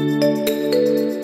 Música